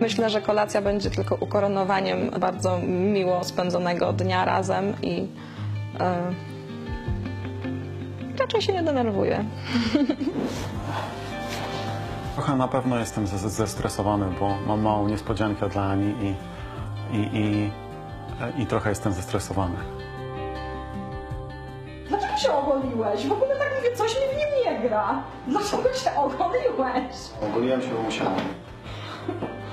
Myślę, że kolacja będzie tylko ukoronowaniem bardzo miło spędzonego dnia razem i e, raczej się nie denerwuję. Trochę na pewno jestem zestresowany, bo mam małą niespodziankę dla Ani i, i, i, i trochę jestem zestresowany. Dlaczego się ogoliłeś? W ogóle tak mówię, coś mi w nim nie gra. Dlaczego się ogoliłeś? Ogoliłem się, bo musiałem.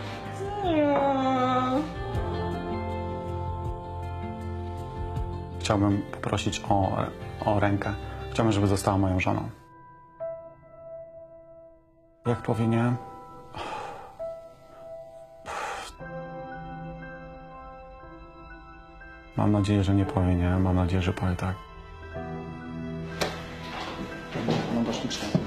Chciałbym poprosić o, o rękę. Chciałbym, żeby została moją żoną. Jak powie nie? Mam nadzieję, że nie powie nie. Mam nadzieję, że powie tak. No to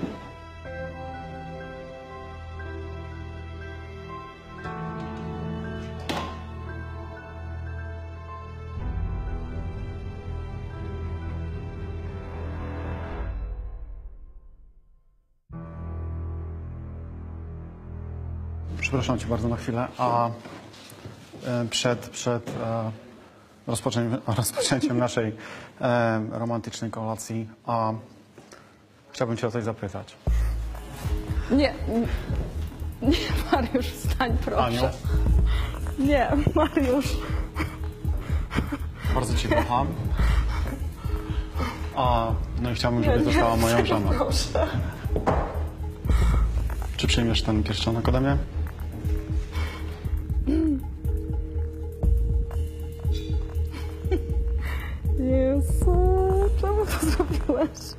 Przepraszam cię bardzo na chwilę. A e, przed, przed e, rozpoczęciem, rozpoczęciem naszej e, romantycznej kolacji a, chciałbym cię o coś zapytać. Nie, nie, Mariusz, wstań proszę. Aniu, Nie, Mariusz. bardzo cię kocham. A, no i chciałbym, żebyś została moją żoną. Proszę. Czy przyjmiesz ten pierścionek ode mnie? Isso. Vamos fazer o.